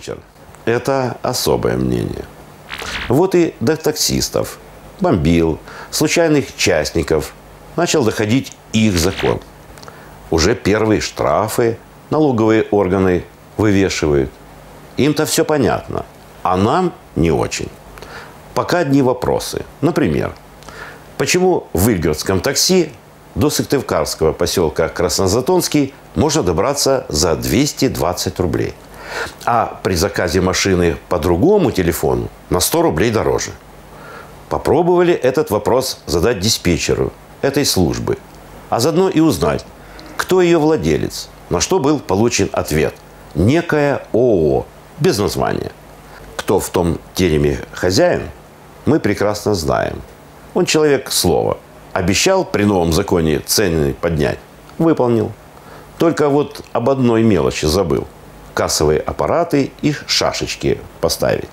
вечер. Это особое мнение. Вот и до таксистов, бомбил, случайных частников начал доходить их закон. Уже первые штрафы налоговые органы вывешивают. Им-то все понятно, а нам не очень. Пока одни вопросы. Например, почему в Вильгородском такси до Сыктывкарского поселка Краснозатонский можно добраться за 220 рублей. А при заказе машины по другому телефону на 100 рублей дороже. Попробовали этот вопрос задать диспетчеру этой службы, а заодно и узнать, кто ее владелец, на что был получен ответ. Некая ООО, без названия. Кто в том тереме хозяин, мы прекрасно знаем. Он человек слова – Обещал при новом законе цены поднять. Выполнил. Только вот об одной мелочи забыл. Кассовые аппараты и шашечки поставить.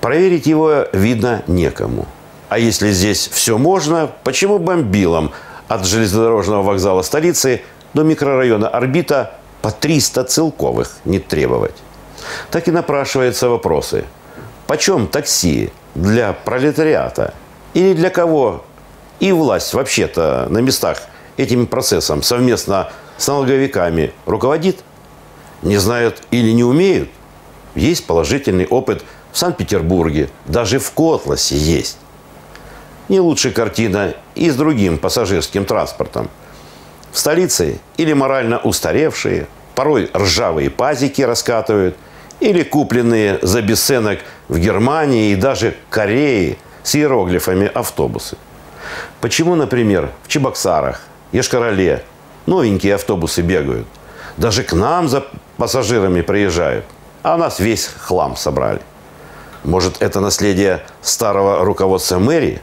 Проверить его, видно, некому. А если здесь все можно, почему бомбилам от железнодорожного вокзала столицы до микрорайона Орбита по 300 целковых не требовать? Так и напрашиваются вопросы. Почем такси для пролетариата? Или для кого и власть вообще-то на местах этим процессом совместно с налоговиками руководит, не знают или не умеют. Есть положительный опыт в Санкт-Петербурге, даже в Котласе есть. Не лучшая картина и с другим пассажирским транспортом. В столице или морально устаревшие, порой ржавые пазики раскатывают, или купленные за бесценок в Германии и даже Корее с иероглифами автобусы. Почему, например, в Чебоксарах, Ешкарале новенькие автобусы бегают? Даже к нам за пассажирами приезжают. А у нас весь хлам собрали. Может, это наследие старого руководства мэрии?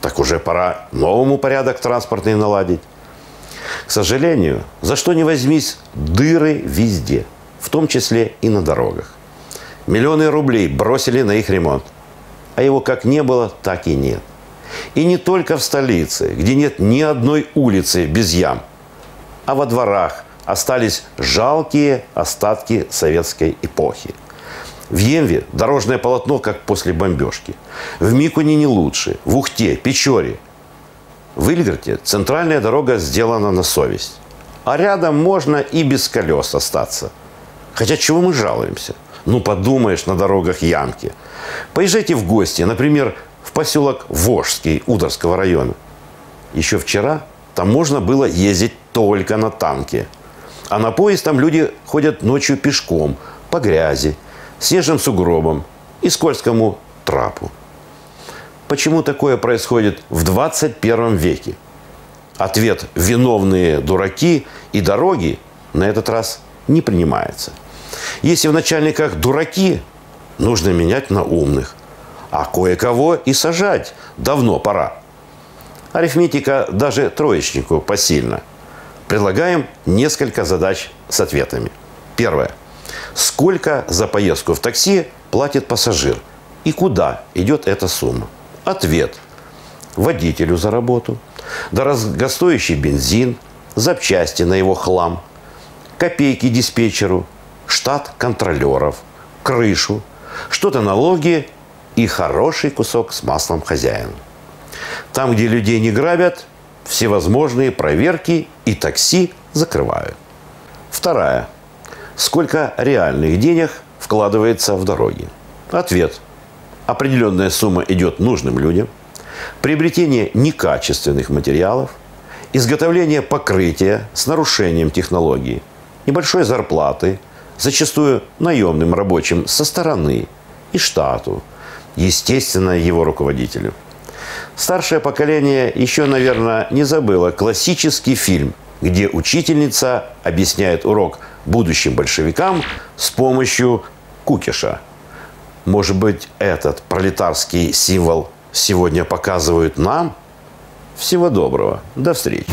Так уже пора новому порядок транспортный наладить. К сожалению, за что не возьмись, дыры везде, в том числе и на дорогах. Миллионы рублей бросили на их ремонт. А его как не было, так и нет. И не только в столице, где нет ни одной улицы без ям, а во дворах остались жалкие остатки советской эпохи. В Емве дорожное полотно, как после бомбежки. В Микуне не лучше. В Ухте, Печоре. В Ильгарте центральная дорога сделана на совесть. А рядом можно и без колес остаться. Хотя чего мы жалуемся? Ну, подумаешь, на дорогах ямки. Поезжайте в гости, например, в поселок Вожский Ударского района. Еще вчера там можно было ездить только на танке. А на поезд там люди ходят ночью пешком, по грязи, снежным сугробам и скользкому трапу. Почему такое происходит в 21 веке? Ответ «виновные дураки» и «дороги» на этот раз не принимается. Если в начальниках дураки, нужно менять на умных а кое-кого и сажать давно пора. Арифметика даже троечнику посильна. Предлагаем несколько задач с ответами. Первое. Сколько за поездку в такси платит пассажир? И куда идет эта сумма? Ответ. Водителю за работу, дорогостоящий бензин, запчасти на его хлам, копейки диспетчеру, штат контролеров, крышу, что-то налоги и хороший кусок с маслом хозяину. Там, где людей не грабят, всевозможные проверки и такси закрывают. Вторая. Сколько реальных денег вкладывается в дороги? Ответ. Определенная сумма идет нужным людям. Приобретение некачественных материалов. Изготовление покрытия с нарушением технологии. Небольшой зарплаты, зачастую наемным рабочим со стороны и штату – естественно, его руководителю. Старшее поколение еще, наверное, не забыло классический фильм, где учительница объясняет урок будущим большевикам с помощью кукиша. Может быть, этот пролетарский символ сегодня показывают нам? Всего доброго. До встречи.